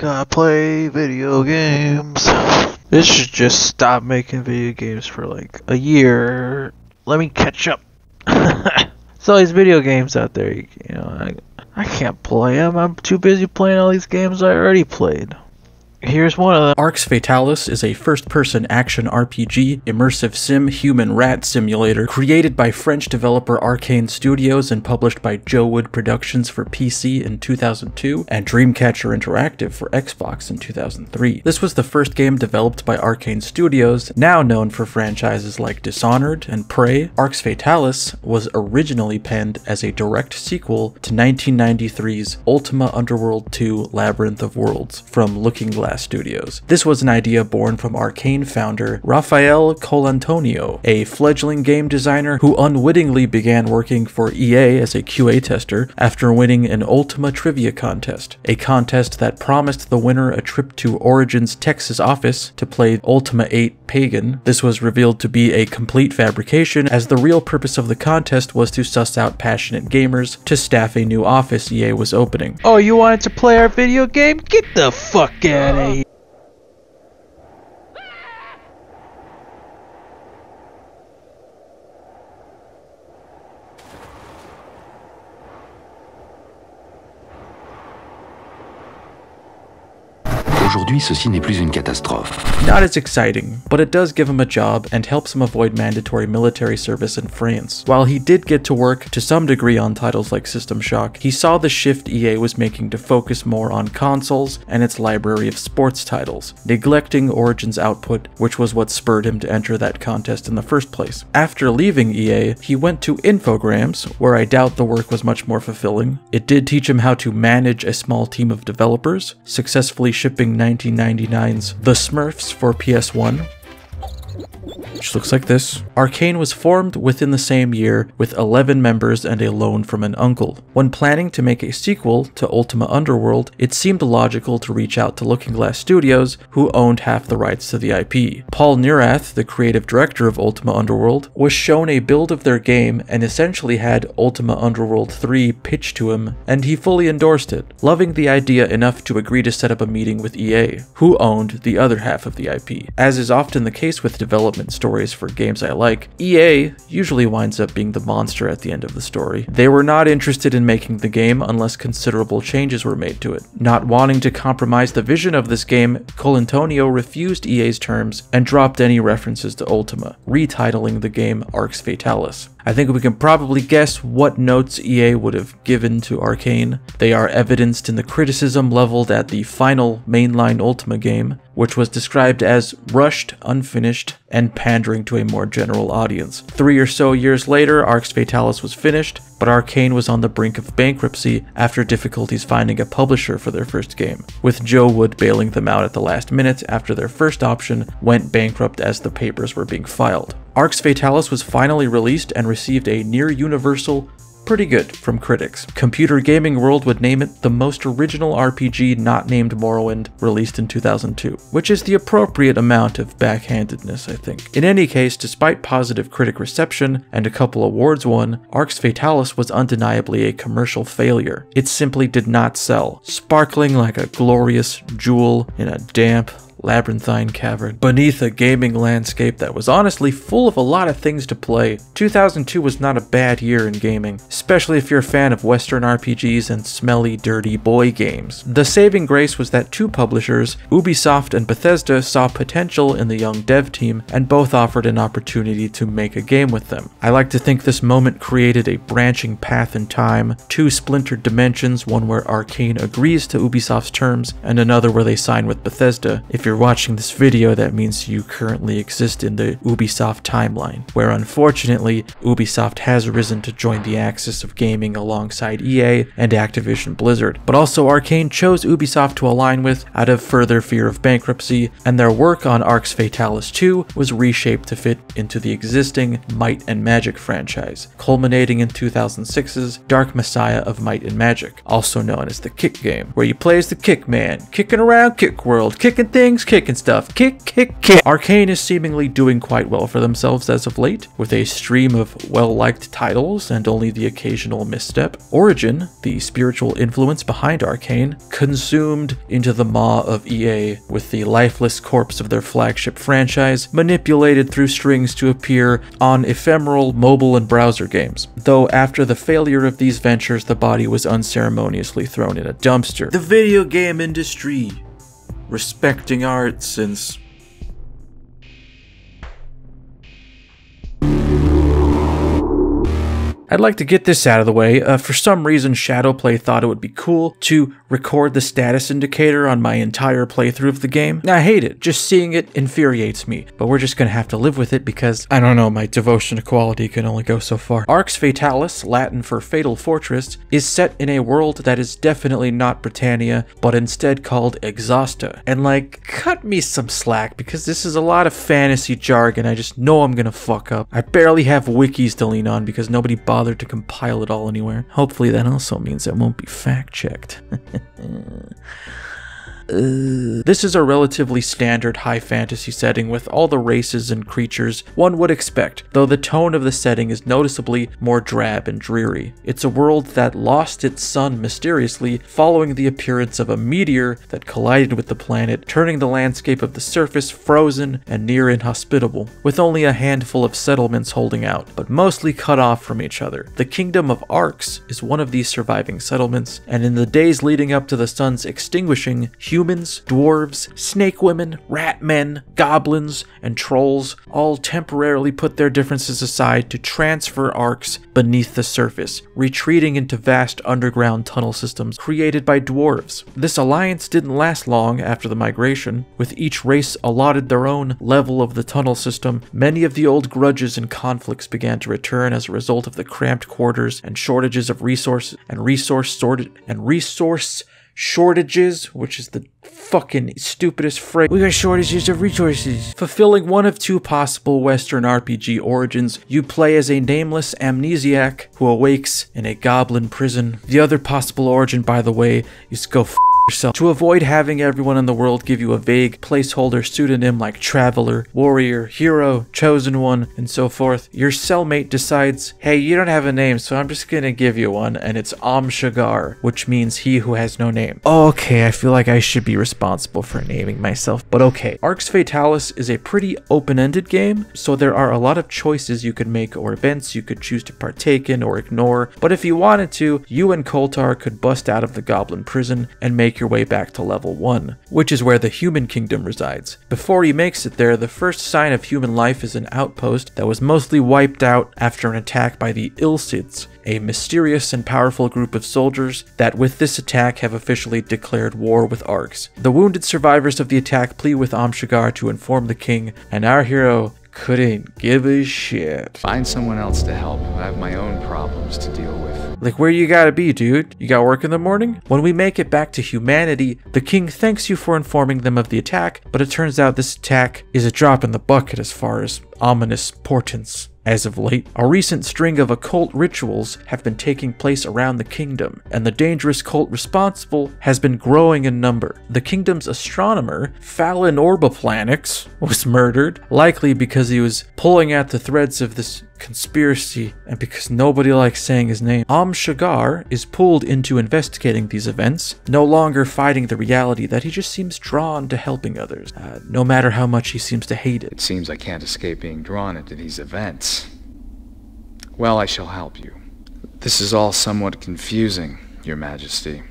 I gotta play video games. This should just stop making video games for like a year. Let me catch up. There's all these video games out there, you know. I, I can't play them. I'm too busy playing all these games I already played. Here's one of them. Arx Fatalis is a first-person action RPG, immersive sim human rat simulator created by French developer Arkane Studios and published by JoWooD Productions for PC in 2002 and Dreamcatcher Interactive for Xbox in 2003. This was the first game developed by Arkane Studios, now known for franchises like Dishonored and Prey. Arx Fatalis was originally penned as a direct sequel to 1993's Ultima Underworld 2 Labyrinth of Worlds from Looking Glass Studios. This was an idea born from Arkane founder Raphael Colantonio, a fledgling game designer who unwittingly began working for EA as a QA tester after winning an Ultima trivia contest, a contest that promised the winner a trip to Origin's Texas office to play Ultima 8 Pagan. This was revealed to be a complete fabrication as the real purpose of the contest was to suss out passionate gamers to staff a new office EA was opening. Oh, you wanted to play our video game? Get the fuck out of here. Aujourd'hui, ceci n'est plus une catastrophe. Not as exciting, but it does give him a job and helps him avoid mandatory military service in France. While he did get to work to some degree on titles like System Shock, he saw the shift EA was making to focus more on consoles and its library of sports titles, neglecting Origin's output, which was what spurred him to enter that contest in the first place. After leaving EA, he went to Infogrames, where I doubt the work was much more fulfilling. It did teach him how to manage a small team of developers, successfully shipping 1999's The Smurfs for PS1, which looks like this. Arkane was formed within the same year with 11 members and a loan from an uncle. When planning to make a sequel to Ultima Underworld, it seemed logical to reach out to Looking Glass Studios, who owned half the rights to the IP. Paul Neurath, the creative director of Ultima Underworld, was shown a build of their game and essentially had Ultima Underworld 3 pitched to him, and he fully endorsed it, loving the idea enough to agree to set up a meeting with EA, who owned the other half of the IP. As is often the case with development stories for games I like, EA usually winds up being the monster at the end of the story. They were not interested in making the game unless considerable changes were made to it. Not wanting to compromise the vision of this game, Colantonio refused EA's terms and dropped any references to Ultima, retitling the game Arx Fatalis. I think we can probably guess what notes EA would have given to Arkane. They are evidenced in the criticism leveled at the final mainline Ultima game, which was described as rushed, unfinished, and pandering to a more general audience. Three or so years later, Arx Fatalis was finished, but Arkane was on the brink of bankruptcy after difficulties finding a publisher for their first game, with JoWooD bailing them out at the last minute after their first option went bankrupt as the papers were being filed. Arx Fatalis was finally released and received a near universal pretty good from critics. Computer Gaming World would name it the most original RPG not named Morrowind, released in 2002, which is the appropriate amount of backhandedness, I think. In any case, despite positive critic reception and a couple awards won, Arx Fatalis was undeniably a commercial failure. It simply did not sell, sparkling like a glorious jewel in a damp, labyrinthine cavern beneath a gaming landscape that was honestly full of a lot of things to play. 2002 was not a bad year in gaming, especially if you're a fan of Western RPGs and smelly, dirty boy games. The saving grace was that two publishers, Ubisoft and Bethesda, saw potential in the young dev team and both offered an opportunity to make a game with them. I like to think this moment created a branching path in time, two splintered dimensions, one where Arkane agrees to Ubisoft's terms and another where they sign with Bethesda. If you're watching this video, that means you currently exist in the Ubisoft timeline, where unfortunately, Ubisoft has risen to join the axis of gaming alongside EA and Activision Blizzard. But also Arkane chose Ubisoft to align with out of further fear of bankruptcy, and their work on Arx Fatalis 2 was reshaped to fit into the existing Might and Magic franchise, culminating in 2006's Dark Messiah of Might and Magic, also known as the Kick game, where you play as the Kick Man, kicking around Kick World, kicking things things and stuff. Kick, kick, kick. Arkane is seemingly doing quite well for themselves as of late, with a stream of well liked titles and only the occasional misstep. Origin, the spiritual influence behind Arkane, consumed into the maw of EA with the lifeless corpse of their flagship franchise manipulated through strings to appear on ephemeral mobile and browser games. Though after the failure of these ventures, the body was unceremoniously thrown in a dumpster. The video game industry, respecting art since I'd like to get this out of the way. Uh, for some reason, Shadowplay thought it would be cool to record the status indicator on my entire playthrough of the game. I hate it. Just seeing it infuriates me. But we're just gonna have to live with it because, I don't know, my devotion to quality can only go so far. Arx Fatalis, Latin for Fatal Fortress, is set in a world that is definitely not Britannia, but instead called Exhausta. And like, cut me some slack because this is a lot of fantasy jargon I just know I'm gonna fuck up. I barely have wikis to lean on because nobody bothered to compile it all anywhere. Hopefully that also means it won't be fact checked. Uh, this is a relatively standard high fantasy setting with all the races and creatures one would expect, though the tone of the setting is noticeably more drab and dreary. It's a world that lost its sun mysteriously following the appearance of a meteor that collided with the planet, turning the landscape of the surface frozen and near inhospitable, with only a handful of settlements holding out, but mostly cut off from each other. The kingdom of Arx is one of these surviving settlements, and in the days leading up to the sun's extinguishing, humans, dwarves, snake women, rat men, goblins, and trolls all temporarily put their differences aside to transfer Arx beneath the surface, retreating into vast underground tunnel systems created by dwarves. This alliance didn't last long after the migration, with each race allotted their own level of the tunnel system. Many of the old grudges and conflicts began to return as a result of the cramped quarters and shortages of resources and resource sorted and resource shortages, which is the fucking stupidest phrase. We got shortages of resources. Fulfilling one of two possible Western RPG origins, you play as a nameless amnesiac who awakes in a goblin prison. The other possible origin, by the way, is go yourself. To avoid having everyone in the world give you a vague placeholder pseudonym like Traveler, Warrior, Hero, Chosen One, and so forth, your cellmate decides, hey, you don't have a name, so I'm just gonna give you one, and it's Am Shagar, which means he who has no name. Okay, I feel like I should be responsible for naming myself, but okay. Arx Fatalis is a pretty open-ended game, so there are a lot of choices you could make or events you could choose to partake in or ignore, but if you wanted to, you and Koltar could bust out of the goblin prison and make your way back to level 1, which is where the human kingdom resides. Before he makes it there, the first sign of human life is an outpost that was mostly wiped out after an attack by the Ylsides, a mysterious and powerful group of soldiers that with this attack have officially declared war with Arx. The wounded survivors of the attack plead with Amshagar to inform the king, and our hero couldn't give a shit. Find someone else to help. I have my own problems to deal with. Like, where you gotta be, dude? You got work in the morning? When we make it back to humanity, the king thanks you for informing them of the attack, but it turns out this attack is a drop in the bucket as far as ominous portents. As of late, a recent string of occult rituals have been taking place around the kingdom, and the dangerous cult responsible has been growing in number. The kingdom's astronomer, Fallon Orboplanix, was murdered, likely because he was pulling at the threads of this conspiracy and because nobody likes saying his name. Am Shagar is pulled into investigating these events, no longer fighting the reality that he just seems drawn to helping others, uh, no matter how much he seems to hate it. It seems I can't escape being drawn into these events. Well, I shall help you. This is all somewhat confusing, Your Majesty.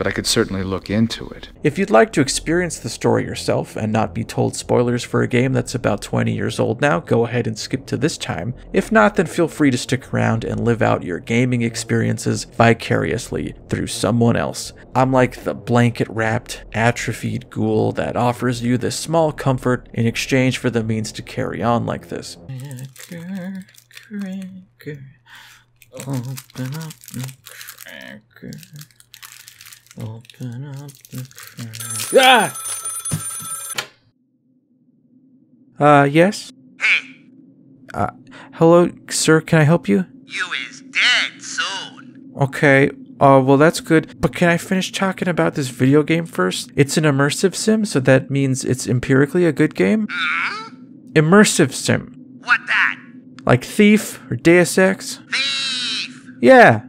But I could certainly look into it. If you'd like to experience the story yourself and not be told spoilers for a game that's about 20 years old now, go ahead and skip to this time. If not, then feel free to stick around and live out your gaming experiences vicariously through someone else. I'm like the blanket wrapped, atrophied ghoul that offers you this small comfort in exchange for the means to carry on like this. Cracker, cracker, open up the cracker. Open up the cracker. Ah! Uh, yes? Hey, Uh, hello, sir, can I help you? you is dead soon. Okay, Oh, well, that's good. But can I finish talking about this video game first? It's an immersive sim, so that means it's empirically a good game? Immersive sim. What that? Like Thief or Deus Ex? Thief! Yeah,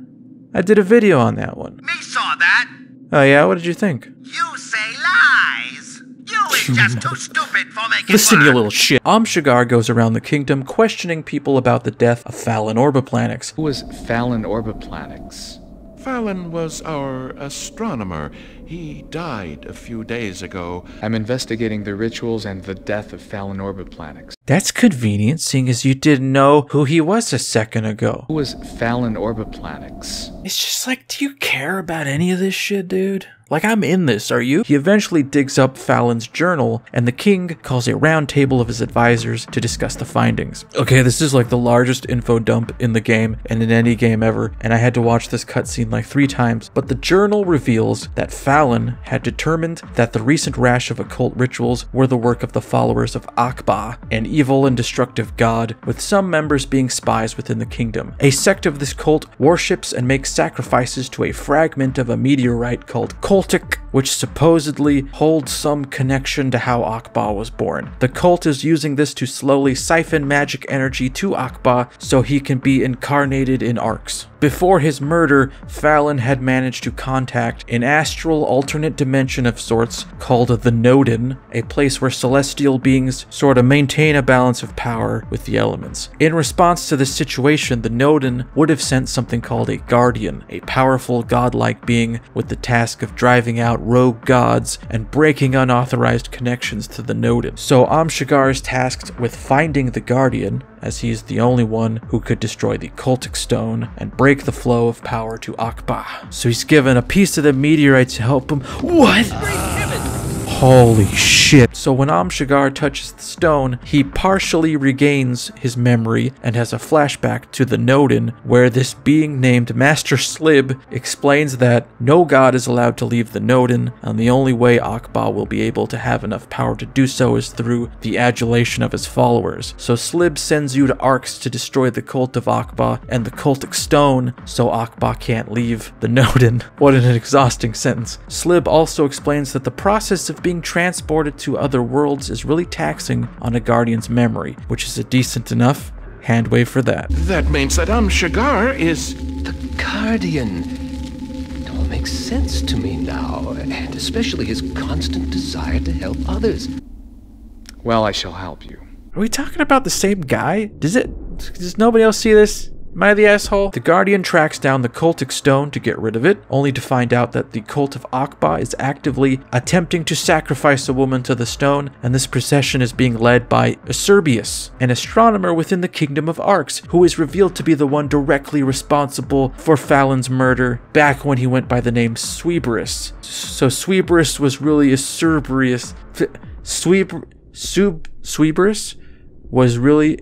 I did a video on that one. Me saw that. Oh, yeah? What did you think? You say lies. You is just too stupid for making Listen, you little shit. Amshagar goes around the kingdom questioning people about the death of Fallon Orbiplanix. Who was Fallon Orbiplanix? Fallon was our astronomer. He died a few days ago. I'm investigating the rituals and the death of Fallon Orbiplanix. That's convenient, seeing as you didn't know who he was a second ago. Who was Fallon Orbiplanix? It's just like, do you care about any of this shit, dude? Like, I'm in this, are you? He eventually digs up Fallon's journal, and the king calls a round table of his advisors to discuss the findings. Okay, this is like the largest info dump in the game and in any game ever, and I had to watch this cutscene like three times. But the journal reveals that Fallon had determined that the recent rash of occult rituals were the work of the followers of Akba, an evil and destructive god, with some members being spies within the kingdom. A sect of this cult worships and makes sacrifices to a fragment of a meteorite called Cultic, which supposedly holds some connection to how Akba was born. The cult is using this to slowly siphon magic energy to Akba so he can be incarnated in Arx. Before his murder, Fallon had managed to contact an astral alternate dimension of sorts called the Nodin, a place where celestial beings sort of maintain a balance of power with the elements. In response to this situation, the Nodin would have sent something called a Guardian, a powerful godlike being with the task of driving out rogue gods and breaking unauthorized connections to the Nodin. So Amshagar is tasked with finding the Guardian, as he is the only one who could destroy the cultic stone and break the flow of power to Akba. So he's given a piece of the meteorite to help him. What? Holy shit. So when Amshagar touches the stone, he partially regains his memory and has a flashback to the Nodin, where this being named Master Slib explains that no god is allowed to leave the Nodin, and the only way Akba will be able to have enough power to do so is through the adulation of his followers. So Slib sends you to Arx to destroy the cult of Akba and the cultic stone, so Akba can't leave the Nodin. What an exhausting sentence. Slib also explains that the process of being transported to other worlds is really taxing on a Guardian's memory, which is a decent enough hand wave for that. That means that Amshagar is. The Guardian. It all makes sense to me now, and especially his constant desire to help others. Well, I shall help you. Are we talking about the same guy? Does it does nobody else see this? Am I the asshole? The Guardian tracks down the cultic stone to get rid of it, only to find out that the cult of Akba is actively attempting to sacrifice a woman to the stone, and this procession is being led by Iserbius, an astronomer within the kingdom of Arx, who is revealed to be the one directly responsible for Fallon's murder back when he went by the name Sweeberus. So Sweeberus was really Iserbius. Sweeb Sub Sweeberus was really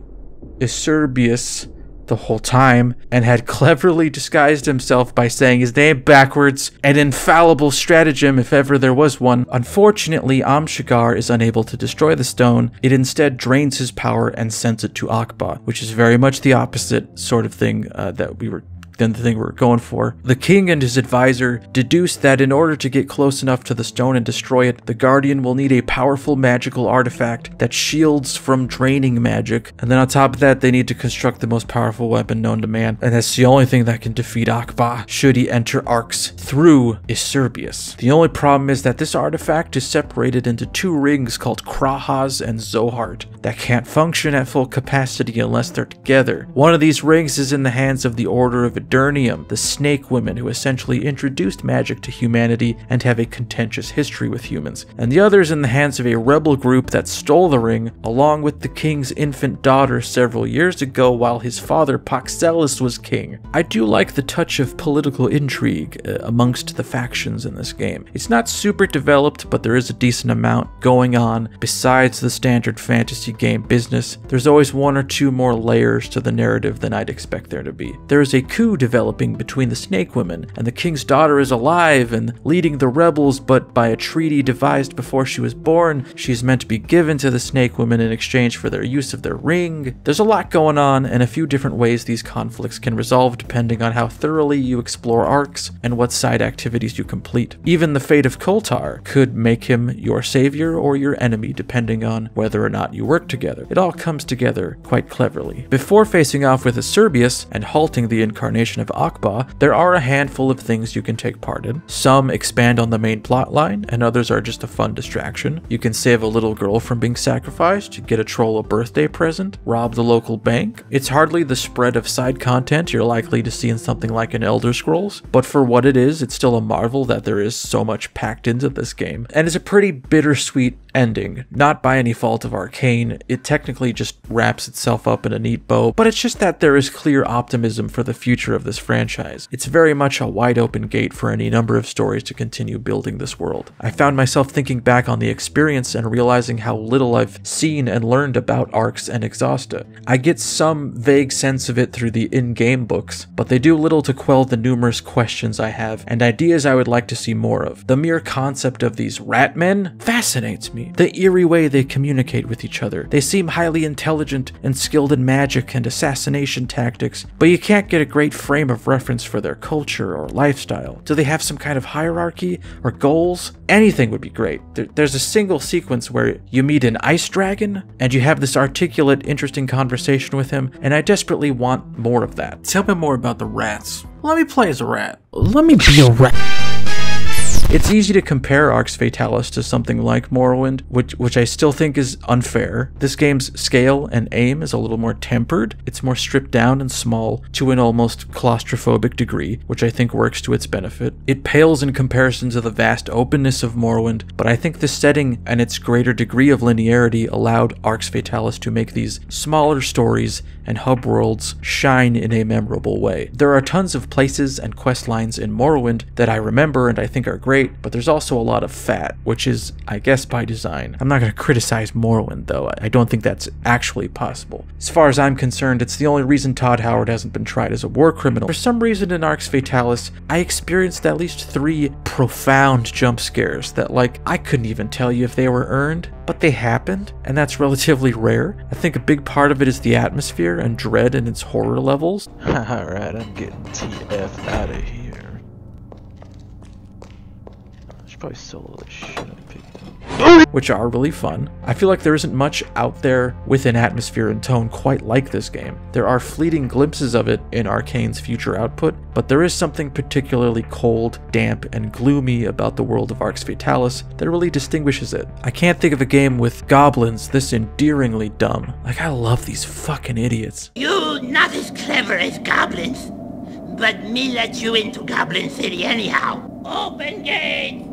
Acerbius the whole time and had cleverly disguised himself by saying his name backwards, an infallible stratagem if ever there was one. Unfortunately, Amshagar is unable to destroy the stone. It instead drains his power and sends it to Akba, which is very much the opposite sort of thing uh, that we were than the thing we are going for. The king and his advisor deduce that in order to get close enough to the stone and destroy it, the guardian will need a powerful magical artifact that shields from draining magic. And then on top of that, they need to construct the most powerful weapon known to man. And that's the only thing that can defeat Akba should he enter Arx through Iserbius. The only problem is that this artifact is separated into two rings called Krahoz and Zohark that can't function at full capacity unless they're together. One of these rings is in the hands of the Order of Eternium, the snake women who essentially introduced magic to humanity and have a contentious history with humans. And the other is in the hands of a rebel group that stole the ring along with the king's infant daughter several years ago while his father Paxellus was king. I do like the touch of political intrigue uh, amongst the factions in this game. It's not super developed, but there is a decent amount going on besides the standard fantasy game business. There's always one or two more layers to the narrative than I'd expect there to be. There is a coup developing between the Snake Women, and the king's daughter is alive and leading the rebels, but by a treaty devised before she was born, she's meant to be given to the Snake Women in exchange for their use of their ring. There's a lot going on, and a few different ways these conflicts can resolve depending on how thoroughly you explore Arx and what side activities you complete. Even the fate of Koltar could make him your savior or your enemy depending on whether or not you work together. It all comes together quite cleverly. Before facing off with Iserbius and halting the incarnation of Akba, there are a handful of things you can take part in. Some expand on the main plotline, and others are just a fun distraction. You can save a little girl from being sacrificed, get a troll a birthday present, rob the local bank. It's hardly the spread of side content you're likely to see in something like an Elder Scrolls, but for what it is, it's still a marvel that there is so much packed into this game. And it's a pretty bittersweet ending, not by any fault of Arkane. It technically just wraps itself up in a neat bow, but it's just that there is clear optimism for the future of this franchise. It's very much a wide open gate for any number of stories to continue building this world. I found myself thinking back on the experience and realizing how little I've seen and learned about Arx and Exhausta. I get some vague sense of it through the in-game books, but they do little to quell the numerous questions I have and ideas I would like to see more of. The mere concept of these rat men fascinates me. The eerie way they communicate with each other. They seem highly intelligent and skilled in magic and assassination tactics, but you can't get a great frame of reference for their culture or lifestyle. Do they have some kind of hierarchy or goals? Anything would be great. There, there's a single sequence where you meet an ice dragon and you have this articulate, interesting conversation with him, and I desperately want more of that. Tell me more about the rats. Let me play as a rat. Let me be a rat. It's easy to compare Arx Fatalis to something like Morrowind, which which I still think is unfair. This game's scale and aim is a little more tempered. It's more stripped down and small to an almost claustrophobic degree, which I think works to its benefit. It pales in comparison to the vast openness of Morrowind, but I think the setting and its greater degree of linearity allowed Arx Fatalis to make these smaller stories and hub worlds shine in a memorable way. There are tons of places and quest lines in Morrowind that I remember and I think are great, but there's also a lot of fat, which is, I guess, by design. I'm not going to criticize Morrowind, though. I don't think that's actually possible. As far as I'm concerned, it's the only reason Todd Howard hasn't been tried as a war criminal. For some reason in Arx Fatalis, I experienced at least three profound jump scares that, like, I couldn't even tell you if they were earned but they happened, and that's relatively rare. I think a big part of it is the atmosphere and dread and its horror levels. Alright, I'm getting TF out of here. I should probably solo this shit. Which are really fun. I feel like there isn't much out there with an atmosphere and tone quite like this game. There are fleeting glimpses of it in Arkane's future output, but there is something particularly cold, damp, and gloomy about the world of Arx Fatalis that really distinguishes it. I can't think of a game with goblins this endearingly dumb. Like, I love these fucking idiots. You not as clever as goblins, but me let you into Goblin City anyhow. Open gate!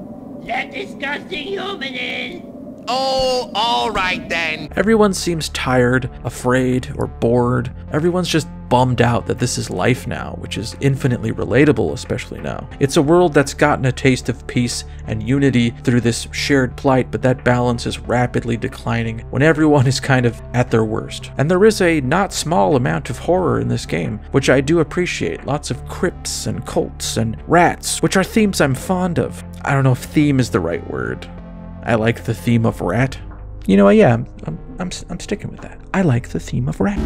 Let disgusting human in! Oh, all right then. Everyone seems tired, afraid, or bored. Everyone's just bummed out that this is life now, which is infinitely relatable, especially now. It's a world that's gotten a taste of peace and unity through this shared plight, but that balance is rapidly declining when everyone is kind of at their worst. And there is a not small amount of horror in this game, which I do appreciate. Lots of crypts and cults and rats, which are themes I'm fond of. I don't know if theme is the right word. I like the theme of rat. You know? Yeah, I'm, I'm, I'm, I'm sticking with that. I like the theme of rat.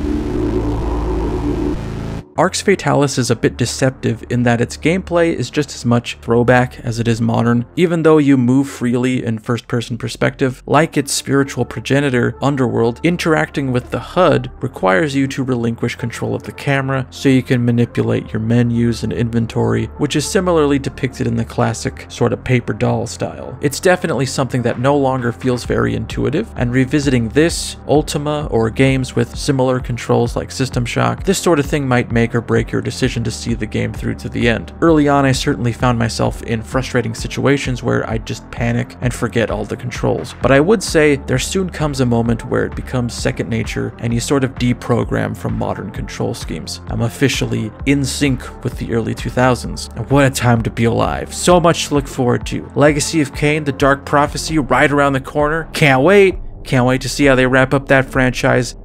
Arx Fatalis is a bit deceptive in that its gameplay is just as much throwback as it is modern, even though you move freely in first person perspective. Like its spiritual progenitor, Underworld, interacting with the HUD requires you to relinquish control of the camera so you can manipulate your menus and inventory, which is similarly depicted in the classic sort of paper doll style. It's definitely something that no longer feels very intuitive, and revisiting this, Ultima, or games with similar controls like System Shock, this sort of thing might make or break your decision to see the game through to the end. Early on, I certainly found myself in frustrating situations where I'd just panic and forget all the controls. But I would say there soon comes a moment where it becomes second nature and you sort of deprogram from modern control schemes. I'm officially in sync with the early 2000s. And what a time to be alive. So much to look forward to. Legacy of Kain, The Dark Prophecy, right around the corner. Can't wait. Can't wait to see how they wrap up that franchise.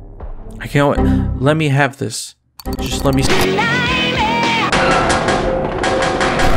I can't wait. Let me have this. Just let me.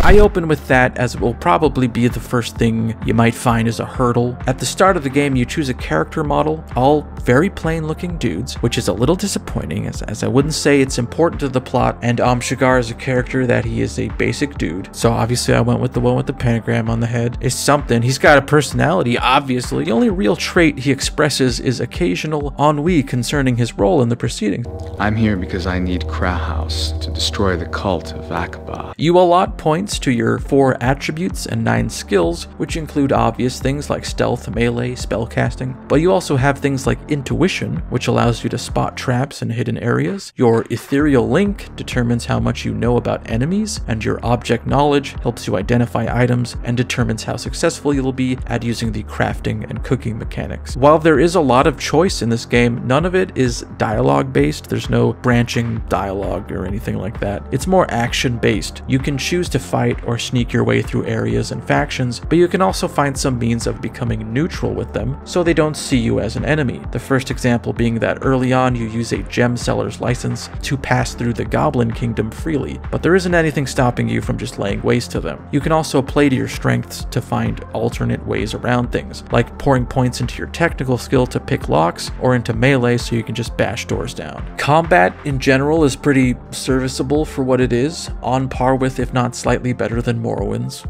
I open with that as it will probably be the first thing you might find as a hurdle. At the start of the game, you choose a character model, all very plain looking dudes, which is a little disappointing as, as I wouldn't say it's important to the plot. And Amshigar is a character that he is a basic dude. So obviously I went with the one with the pentagram on the head. It's something. He's got a personality, obviously. The only real trait he expresses is occasional ennui concerning his role in the proceedings. I'm here because I need Krahoz to destroy the cult of Akaba. You allot points to your four attributes and nine skills, which include obvious things like stealth, melee, spellcasting, but you also have things like intuition, which allows you to spot traps in hidden areas. Your ethereal link determines how much you know about enemies, and your object knowledge helps you identify items and determines how successful you'll be at using the crafting and cooking mechanics. While there is a lot of choice in this game, none of it is dialogue based. There's no branching dialogue or anything like that. It's more action based. You can choose to fight or sneak your way through areas and factions, but you can also find some means of becoming neutral with them so they don't see you as an enemy. The first example being that early on you use a gem seller's license to pass through the Goblin Kingdom freely, but there isn't anything stopping you from just laying waste to them. You can also play to your strengths to find alternate ways around things, like pouring points into your technical skill to pick locks or into melee so you can just bash doors down. Combat in general is pretty serviceable for what it is, on par with if not slightly better than Morrowind's.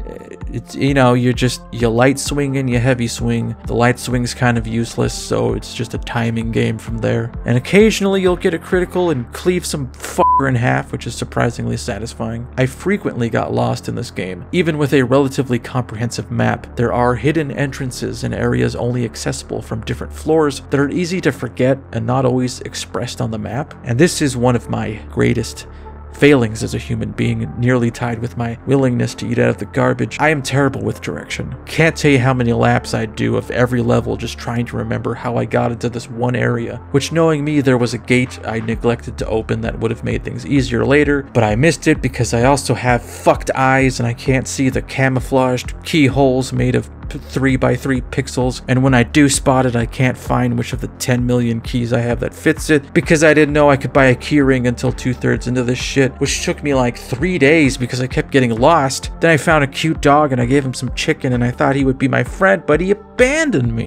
It's you know, you're just you light swing and you heavy swing. The light swing's kind of useless, so it's just a timing game from there. And occasionally you'll get a critical and cleave some fucker in half, which is surprisingly satisfying. I frequently got lost in this game. Even with a relatively comprehensive map, there are hidden entrances and areas only accessible from different floors that are easy to forget and not always expressed on the map. And this is one of my greatest failings as a human being, nearly tied with my willingness to eat out of the garbage. I am terrible with direction. Can't tell you how many laps I'd do of every level just trying to remember how I got into this one area, which knowing me there was a gate I neglected to open that would have made things easier later, but I missed it because I also have fucked eyes and I can't see the camouflaged keyholes made of 3 by 3 pixels, and when I do spot it, I can't find which of the 10 million keys I have that fits it because I didn't know I could buy a keyring until two thirds into this shit, which took me like three days because I kept getting lost. Then I found a cute dog and I gave him some chicken and I thought he would be my friend, but he abandoned me.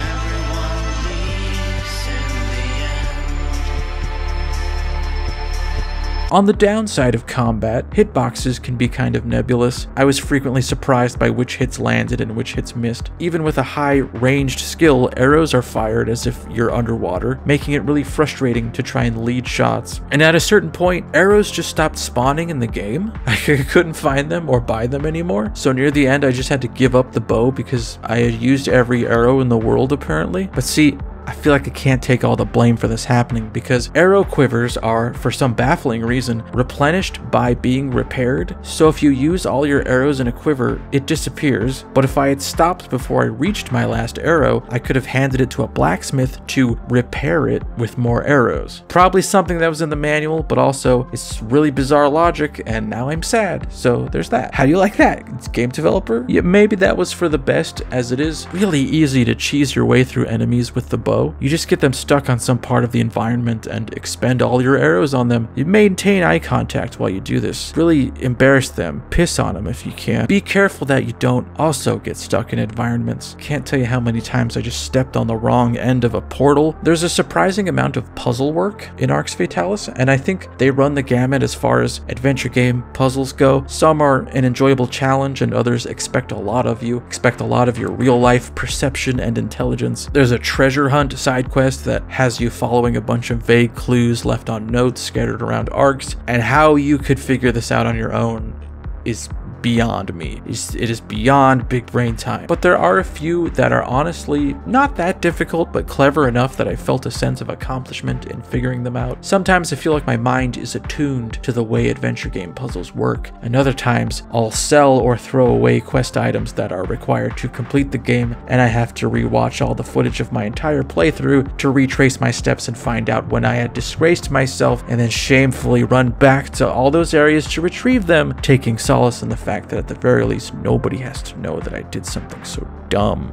On the downside of combat, hitboxes can be kind of nebulous. I was frequently surprised by which hits landed and which hits missed. Even with a high ranged skill, arrows are fired as if you're underwater, making it really frustrating to try and lead shots. And at a certain point, arrows just stopped spawning in the game. I couldn't find them or buy them anymore. So near the end, I just had to give up the bow because I had used every arrow in the world apparently. But see, I feel like I can't take all the blame for this happening because arrow quivers are, for some baffling reason, replenished by being repaired. So if you use all your arrows in a quiver, it disappears. But if I had stopped before I reached my last arrow, I could have handed it to a blacksmith to repair it with more arrows. Probably something that was in the manual, but also it's really bizarre logic, and now I'm sad. So there's that. How do you like that? It's game developer? Yeah, maybe that was for the best, as it is really easy to cheese your way through enemies with the bow You just get them stuck on some part of the environment and expend all your arrows on them. You maintain eye contact while you do this. Really embarrass them. Piss on them if you can. Be careful that you don't also get stuck in environments. Can't tell you how many times I just stepped on the wrong end of a portal. There's a surprising amount of puzzle work in Arx Fatalis, and I think they run the gamut as far as adventure game puzzles go. Some are an enjoyable challenge, and others expect a lot of you, expect a lot of your real life perception and intelligence. There's a treasure hunt side quest that has you following a bunch of vague clues left on notes scattered around Arx, and how you could figure this out on your own is beyond me. It is beyond big brain time. But there are a few that are honestly not that difficult, but clever enough that I felt a sense of accomplishment in figuring them out. Sometimes I feel like my mind is attuned to the way adventure game puzzles work, and other times I'll sell or throw away quest items that are required to complete the game, and I have to rewatch all the footage of my entire playthrough to retrace my steps and find out when I had disgraced myself, and then shamefully run back to all those areas to retrieve them, taking solace in the fact that at the very least nobody has to know that I did something so dumb.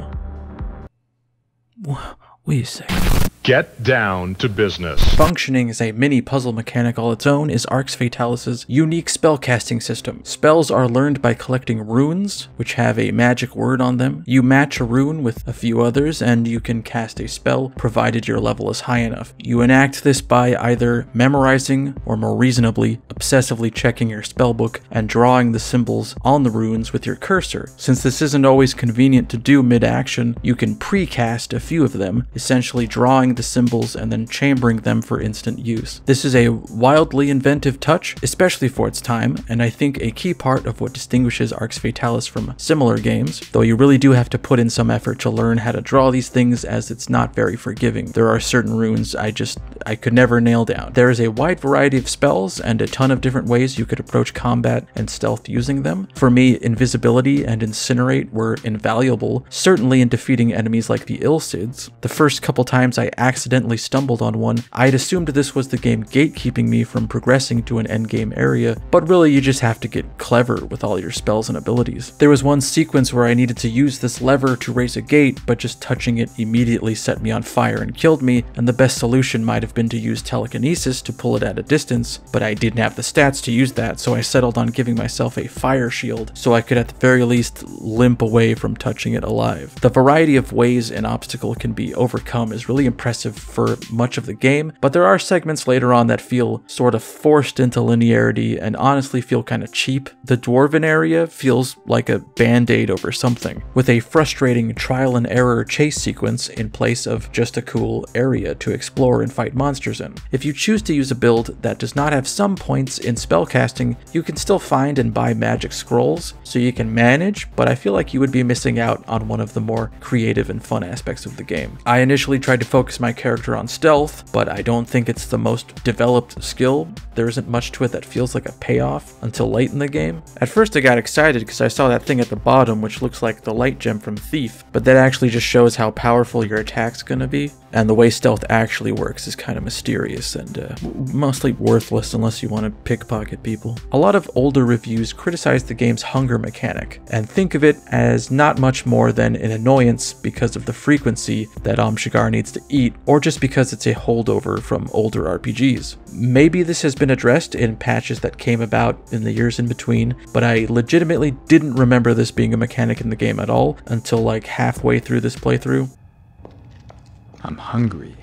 Wait a second. Get down to business. Functioning as a mini puzzle mechanic all its own is Arx Fatalis' unique spellcasting system. Spells are learned by collecting runes, which have a magic word on them. You match a rune with a few others, and you can cast a spell, provided your level is high enough. You enact this by either memorizing, or more reasonably, obsessively checking your spellbook and drawing the symbols on the runes with your cursor. Since this isn't always convenient to do mid-action, you can pre-cast a few of them, essentially drawing the symbols and then chambering them for instant use. This is a wildly inventive touch, especially for its time, and I think a key part of what distinguishes Arx Fatalis from similar games, though you really do have to put in some effort to learn how to draw these things as it's not very forgiving. There are certain runes I just I could never nail down. There is a wide variety of spells and a ton of different ways you could approach combat and stealth using them. For me, invisibility and incinerate were invaluable, certainly in defeating enemies like the Ylsides. The first couple times I accidentally stumbled on one, I'd assumed this was the game gatekeeping me from progressing to an endgame area, but really you just have to get clever with all your spells and abilities. There was one sequence where I needed to use this lever to raise a gate, but just touching it immediately set me on fire and killed me, and the best solution might have been to use telekinesis to pull it at a distance, but I didn't have the stats to use that, so I settled on giving myself a fire shield so I could at the very least limp away from touching it alive. The variety of ways an obstacle can be overcome is really impressive impressive for much of the game, but there are segments later on that feel sort of forced into linearity and honestly feel kind of cheap. The Dwarven area feels like a band aid over something, with a frustrating trial and error chase sequence in place of just a cool area to explore and fight monsters in. If you choose to use a build that does not have some points in spellcasting, you can still find and buy magic scrolls, so you can manage, but I feel like you would be missing out on one of the more creative and fun aspects of the game. I initially tried to focus my character on stealth, but I don't think it's the most developed skill. There isn't much to it that feels like a payoff until late in the game. At first I got excited because I saw that thing at the bottom which looks like the light gem from Thief, but that actually just shows how powerful your attack's gonna be. And the way stealth actually works is kind of mysterious and uh, mostly worthless unless you want to pickpocket people. A lot of older reviews criticize the game's hunger mechanic and think of it as not much more than an annoyance because of the frequency that Am Shigar needs to eat or just because it's a holdover from older RPGs. Maybe this has been addressed in patches that came about in the years in between, but I legitimately didn't remember this being a mechanic in the game at all until like halfway through this playthrough. I'm hungry.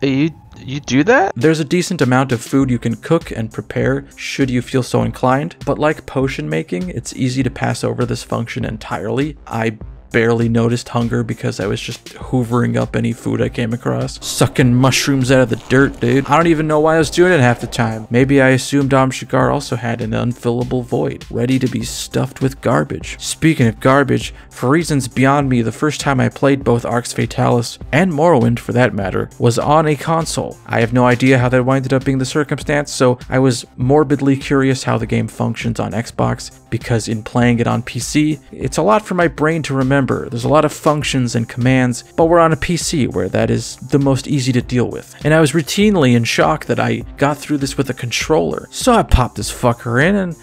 Hey, you you do that? There's a decent amount of food you can cook and prepare should you feel so inclined, but like potion making, it's easy to pass over this function entirely. I barely noticed hunger because I was just hoovering up any food I came across. Sucking mushrooms out of the dirt, dude. I don't even know why I was doing it half the time. Maybe I assumed Shigar also had an unfillable void, ready to be stuffed with garbage. Speaking of garbage, for reasons beyond me, the first time I played both Arx Fatalis and Morrowind, for that matter, was on a console. I have no idea how that winded up being the circumstance, so I was morbidly curious how the game functions on Xbox, because in playing it on PC, it's a lot for my brain to remember. There's a lot of functions and commands, but we're on a PC where that is the most easy to deal with. And I was routinely in shock that I got through this with a controller. So I popped this fucker in and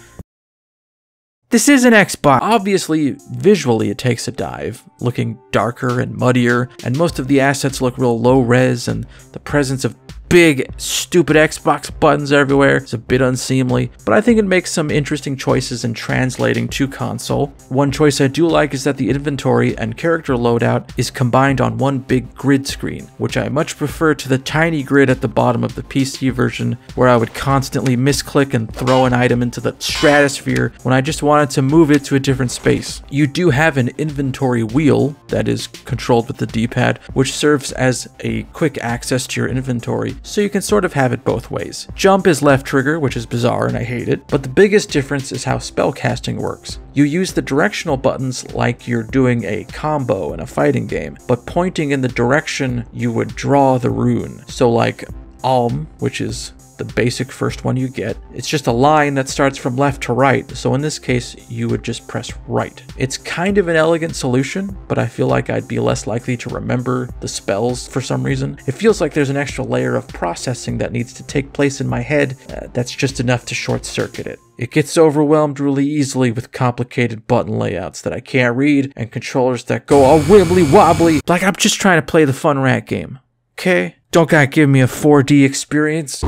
this is an Xbox. Obviously, visually it takes a dive, looking darker and muddier, and most of the assets look real low res, and the presence of big, stupid Xbox buttons everywhere. It's a bit unseemly, but I think it makes some interesting choices in translating to console. One choice I do like is that the inventory and character loadout is combined on one big grid screen, which I much prefer to the tiny grid at the bottom of the PC version where I would constantly misclick and throw an item into the stratosphere when I just wanted to move it to a different space. You do have an inventory wheel that is controlled with the D-pad, which serves as a quick access to your inventory so you can sort of have it both ways. Jump is left trigger, which is bizarre and I hate it, but the biggest difference is how spellcasting works. You use the directional buttons like you're doing a combo in a fighting game, but pointing in the direction you would draw the rune. So like Alm, which is the basic first one you get. It's just a line that starts from left to right, so in this case, you would just press right. It's kind of an elegant solution, but I feel like I'd be less likely to remember the spells for some reason. It feels like there's an extra layer of processing that needs to take place in my head uh, that's just enough to short circuit it. It gets overwhelmed really easily with complicated button layouts that I can't read and controllers that go all wibbly wobbly like I'm just trying to play the fun rat game. Okay? Don't gotta give me a 4D experience.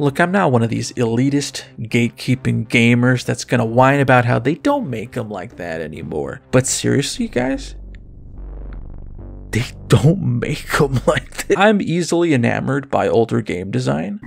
Look, I'm not one of these elitist, gatekeeping gamers that's gonna whine about how they don't make them like that anymore. But seriously, guys? They don't make them like that. I'm easily enamored by older game design.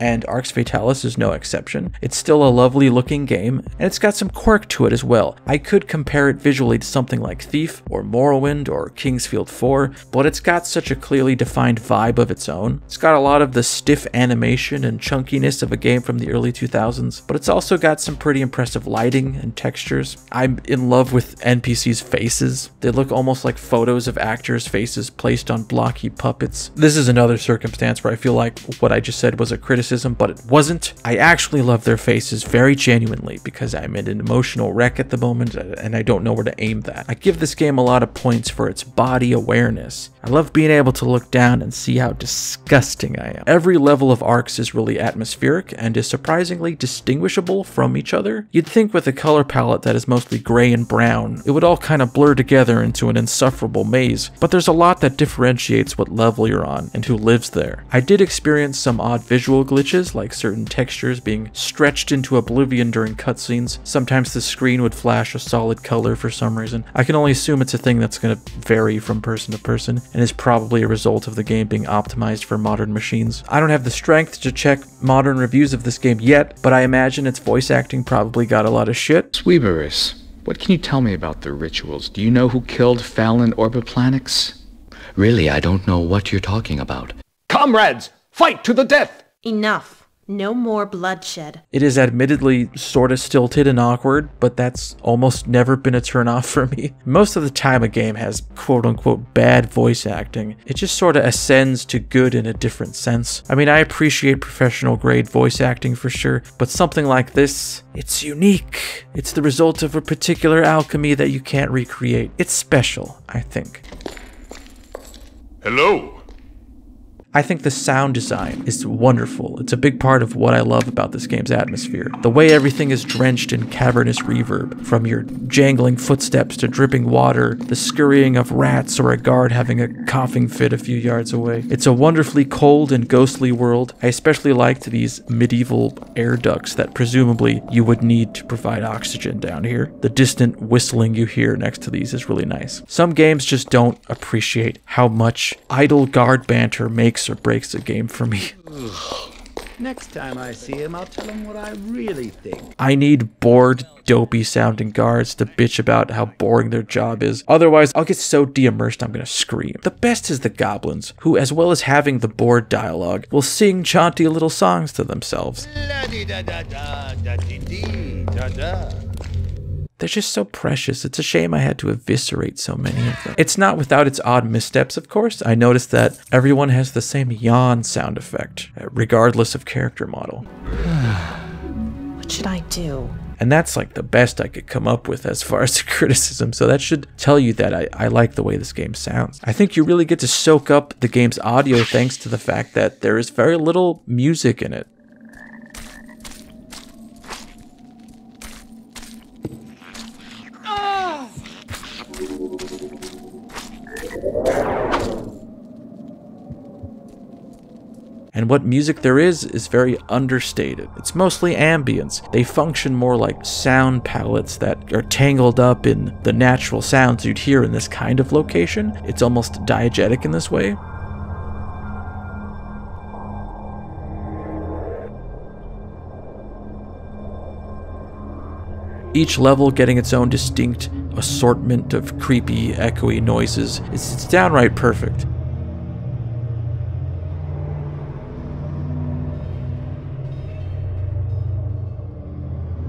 And Arx Fatalis is no exception. It's still a lovely looking game, and it's got some quirk to it as well. I could compare it visually to something like Thief, or Morrowind, or King's Field 4, but it's got such a clearly defined vibe of its own. It's got a lot of the stiff animation and chunkiness of a game from the early 2000s, but it's also got some pretty impressive lighting and textures. I'm in love with NPCs' faces. They look almost like photos of actors' faces placed on blocky puppets. This is another circumstance where I feel like what I just said was a criticism criticism, but it wasn't. I actually love their faces very genuinely because I'm in an emotional wreck at the moment uh, and I don't know where to aim that. I give this game a lot of points for its body awareness. I love being able to look down and see how disgusting I am. Every level of Arx is really atmospheric and is surprisingly distinguishable from each other. You'd think with a color palette that is mostly gray and brown, it would all kind of blur together into an insufferable maze, but there's a lot that differentiates what level you're on and who lives there. I did experience some odd visual glitches glitches, like certain textures being stretched into oblivion during cutscenes. Sometimes the screen would flash a solid color for some reason. I can only assume it's a thing that's going to vary from person to person and is probably a result of the game being optimized for modern machines. I don't have the strength to check modern reviews of this game yet, but I imagine its voice acting probably got a lot of shit. Sweeberus, what can you tell me about the rituals? Do you know who killed Falan Orbiplanax? Really, I don't know what you're talking about. Comrades, fight to the death! Enough. No more bloodshed. It is admittedly sort of stilted and awkward, but that's almost never been a turnoff for me. Most of the time a game has quote unquote bad voice acting, it just sort of ascends to good in a different sense. I mean, I appreciate professional grade voice acting for sure, but something like this, it's unique. It's the result of a particular alchemy that you can't recreate. It's special, I think. Hello. I think the sound design is wonderful. It's a big part of what I love about this game's atmosphere. The way everything is drenched in cavernous reverb, from your jangling footsteps to dripping water, the scurrying of rats or a guard having a coughing fit a few yards away. It's a wonderfully cold and ghostly world. I especially liked these medieval air ducts that presumably you would need to provide oxygen down here. The distant whistling you hear next to these is really nice. Some games just don't appreciate how much idle guard banter makes makes or breaks a game for me. Next time I see him, I'll tell him what I really think. I need bored, dopey sounding guards to bitch about how boring their job is. Otherwise, I'll get so de-immersed I'm gonna scream. The best is the goblins, who, as well as having the bored dialogue, will sing jaunty little songs to themselves. They're just so precious. It's a shame I had to eviscerate so many of them. It's not without its odd missteps, of course. I noticed that everyone has the same yawn sound effect, uh, regardless of character model. what should I do? And that's like the best I could come up with as far as the criticism. So that should tell you that I, I like the way this game sounds. I think you really get to soak up the game's audio thanks to the fact that there is very little music in it. And what music there is is very understated. It's mostly ambience. They function more like sound palettes that are tangled up in the natural sounds you'd hear in this kind of location. It's almost diegetic in this way. Each level getting its own distinct assortment of creepy, echoey noises. It's, it's downright perfect.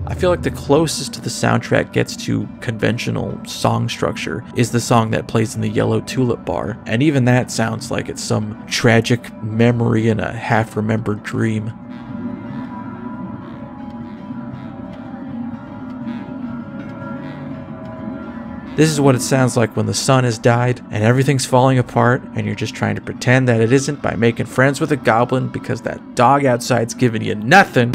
I feel like the closest to the soundtrack gets to conventional song structure is the song that plays in the Yellow Tulip Bar, and even that sounds like it's some tragic memory in a half remembered dream. This is what it sounds like when the sun has died and everything's falling apart and you're just trying to pretend that it isn't by making friends with a goblin because that dog outside's giving you nothing.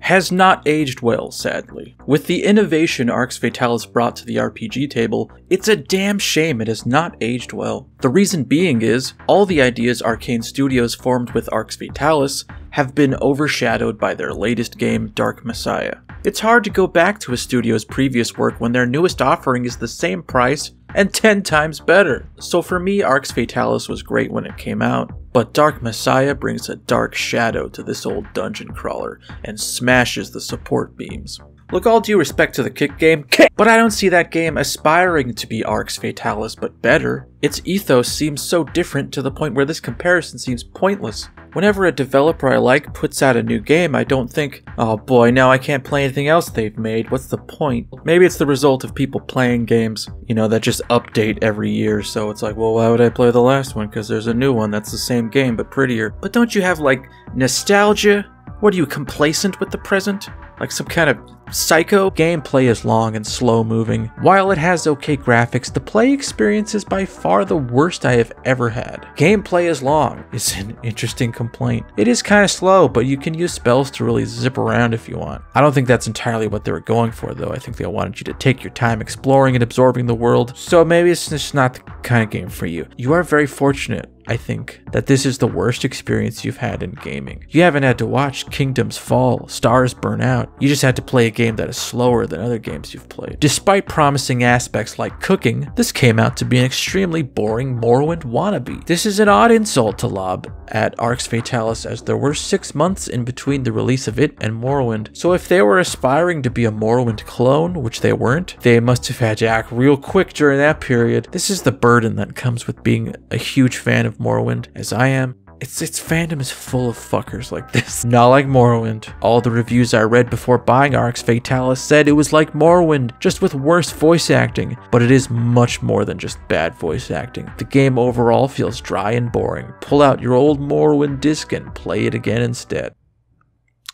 has not aged well, sadly. With the innovation Arx Fatalis brought to the RPG table, it's a damn shame it has not aged well. The reason being is, all the ideas Arkane Studios formed with Arx Fatalis have been overshadowed by their latest game, Dark Messiah. It's hard to go back to a studio's previous work when their newest offering is the same price and 10 times better. So for me, Arx Fatalis was great when it came out, but Dark Messiah brings a dark shadow to this old dungeon crawler and smashes the support beams. Look, all due respect to the kick game, kick! but I don't see that game aspiring to be Arx Fatalis, but better. Its ethos seems so different to the point where this comparison seems pointless. Whenever a developer I like puts out a new game, I don't think, oh boy, now I can't play anything else they've made, what's the point? Maybe it's the result of people playing games, you know, that just update every year, so it's like, well, why would I play the last one? Because there's a new one that's the same game but prettier. But don't you have, like, nostalgia? What are you, complacent with the present? Like some kind of psycho? Gameplay is long and slow moving. While it has okay graphics, the play experience is by far the worst I have ever had. Gameplay is long is an interesting complaint. It is kind of slow, but you can use spells to really zip around if you want. I don't think that's entirely what they were going for though. I think they wanted you to take your time exploring and absorbing the world. So maybe it's just not the kind of game for you. You are very fortunate I think, that this is the worst experience you've had in gaming. You haven't had to watch kingdoms fall, stars burn out. You just had to play a game that is slower than other games you've played. Despite promising aspects like cooking, this came out to be an extremely boring Morrowind wannabe. This is an odd insult to lob at Arx Fatalis as there were six months in between the release of it and Morrowind. So if they were aspiring to be a Morrowind clone, which they weren't, they must have had to act real quick during that period. This is the burden that comes with being a huge fan of Morrowind, as I am. Its its fandom is full of fuckers like this. Not like Morrowind. All the reviews I read before buying Arx Fatalis said it was like Morrowind, just with worse voice acting, but it is much more than just bad voice acting. The game overall feels dry and boring. Pull out your old Morrowind disc and play it again instead.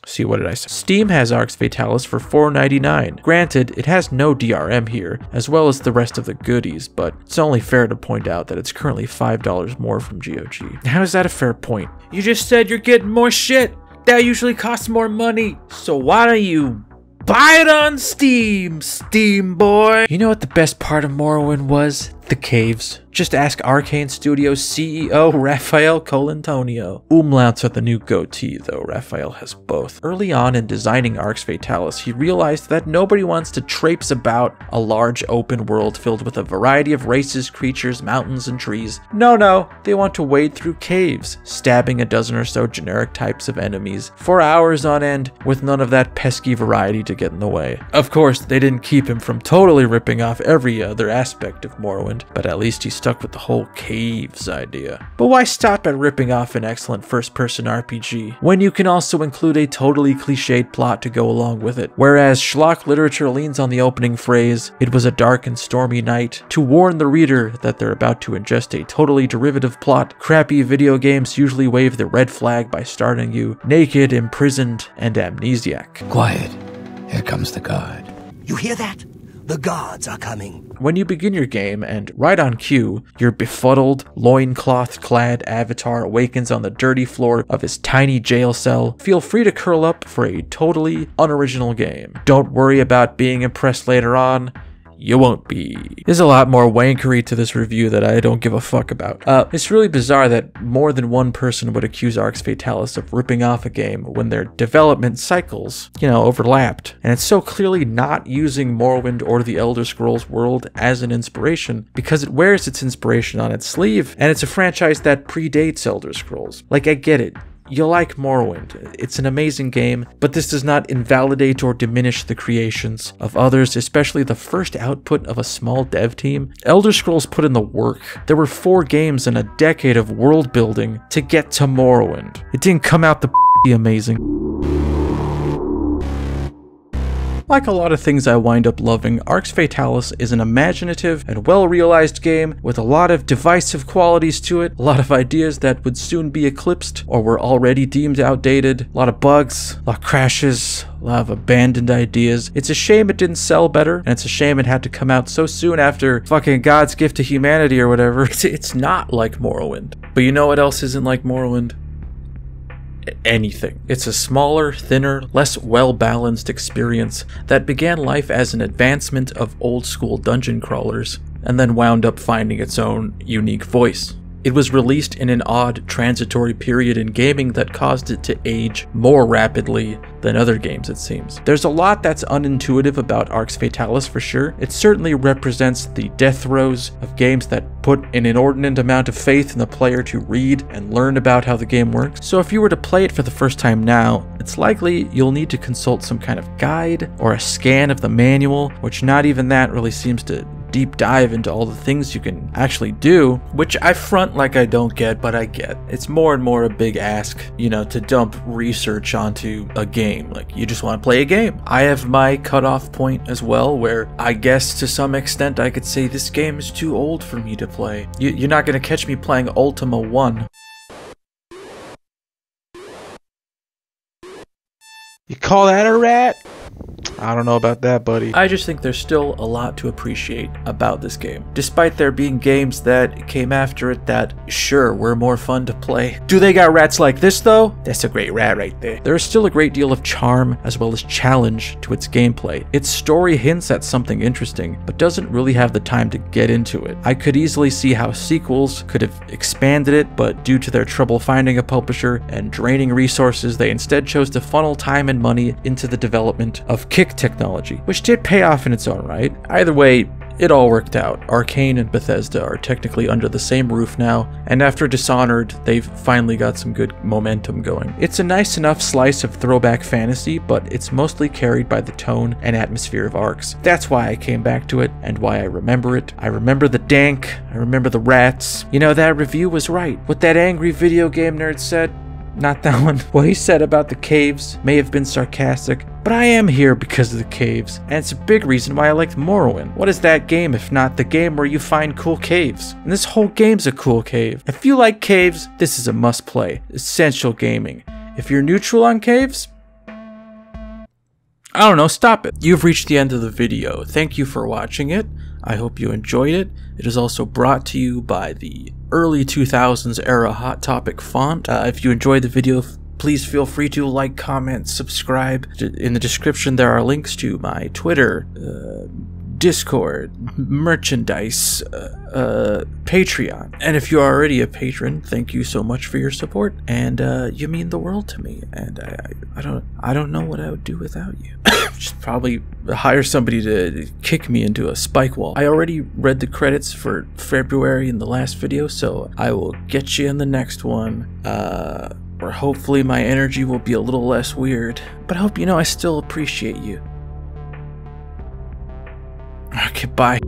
See, what did I say? Steam has Arx Fatalis for $4.99. Granted, it has no DRM here, as well as the rest of the goodies, but it's only fair to point out that it's currently $5 more from GOG. How is that a fair point? You just said you're getting more shit! That usually costs more money! So why don't you buy it on Steam, Steam boy? You know what the best part of Morrowind was? The caves. Just ask Arkane Studios CEO Raphael Colantonio. Umlauts are the new goatee, though Raphael has both. Early on in designing Arx Fatalis, he realized that nobody wants to traipse about a large open world filled with a variety of races, creatures, mountains, and trees. No, no, they want to wade through caves, stabbing a dozen or so generic types of enemies for hours on end with none of that pesky variety to get in the way. Of course, they didn't keep him from totally ripping off every other aspect of Morrowind, but at least he stuck with the whole caves idea. But why stop at ripping off an excellent first person RPG when you can also include a totally cliched plot to go along with it? Whereas schlock literature leans on the opening phrase, it was a dark and stormy night, to warn the reader that they're about to ingest a totally derivative plot, crappy video games usually wave the red flag by starting you naked, imprisoned, and amnesiac. Quiet. Here comes the guard. You hear that? The guards are coming. When you begin your game, and right on cue, your befuddled, loincloth clad avatar awakens on the dirty floor of his tiny jail cell, feel free to curl up for a totally unoriginal game. Don't worry about being impressed later on you won't be. There's a lot more wankery to this review that I don't give a fuck about. Uh, it's really bizarre that more than one person would accuse Arx Fatalis of ripping off a game when their development cycles, you know, overlapped. And it's so clearly not using Morrowind or the Elder Scrolls world as an inspiration because it wears its inspiration on its sleeve, and it's a franchise that predates Elder Scrolls. Like, I get it you'll like Morrowind. It's an amazing game, but this does not invalidate or diminish the creations of others, especially the first output of a small dev team. Elder Scrolls put in the work. There were four games and a decade of world building to get to Morrowind. It didn't come out the amazing. Like a lot of things I wind up loving, Arx Fatalis is an imaginative and well-realized game with a lot of divisive qualities to it, a lot of ideas that would soon be eclipsed or were already deemed outdated, a lot of bugs, a lot of crashes, a lot of abandoned ideas. It's a shame it didn't sell better, and it's a shame it had to come out so soon after fucking God's gift to humanity or whatever. It's, it's not like Morrowind. But you know what else isn't like Morrowind? Anything. It's a smaller, thinner, less well balanced experience that began life as an advancement of old school dungeon crawlers and then wound up finding its own unique voice. It was released in an odd transitory period in gaming that caused it to age more rapidly than other games, it seems. There's a lot that's unintuitive about Arx Fatalis for sure. It certainly represents the death throes of games that put an inordinate amount of faith in the player to read and learn about how the game works. So if you were to play it for the first time now, it's likely you'll need to consult some kind of guide or a scan of the manual, which not even that really seems to deep dive into all the things you can actually do, which I front like I don't get, but I get. It's more and more a big ask, you know, to dump research onto a game. Like, you just want to play a game. I have my cutoff point as well, where I guess to some extent I could say this game is too old for me to play. You, are not going to catch me playing Ultima 1. You call that a rat? I don't know about that, buddy. I just think there's still a lot to appreciate about this game. Despite there being games that came after it that, sure, were more fun to play. Do they got rats like this, though? That's a great rat right there. There is still a great deal of charm as well as challenge to its gameplay. Its story hints at something interesting, but doesn't really have the time to get into it. I could easily see how sequels could have expanded it, but due to their trouble finding a publisher and draining resources, they instead chose to funnel time and money into the development of Kick technology, which did pay off in its own right. Either way, it all worked out. Arkane and Bethesda are technically under the same roof now, and after Dishonored, they've finally got some good momentum going. It's a nice enough slice of throwback fantasy, but it's mostly carried by the tone and atmosphere of Arx. That's why I came back to it, and why I remember it. I remember the dank, I remember the rats. You know, that review was right. What that angry video game nerd said, not that one. What he said about the caves may have been sarcastic, but I am here because of the caves, and it's a big reason why I liked Morrowind. What is that game if not the game where you find cool caves? And this whole game's a cool cave. If you like caves, this is a must play. Essential gaming. If you're neutral on caves, I don't know, stop it. You've reached the end of the video. Thank you for watching it. I hope you enjoyed it. It is also brought to you by the early 2000s era Hot Topic font. Uh, if you enjoyed the video, please feel free to like, comment, subscribe. In the description, there are links to my Twitter, uh, Discord, merchandise, uh, uh, Patreon. And if you're already a patron, thank you so much for your support, and uh, you mean the world to me. And I, I don't, I don't know what I would do without you. Just probably hire somebody to kick me into a spike wall. I already read the credits for February in the last video, so I will get you in the next one. Uh, where hopefully my energy will be a little less weird. But I hope you know I still appreciate you. Okay, bye.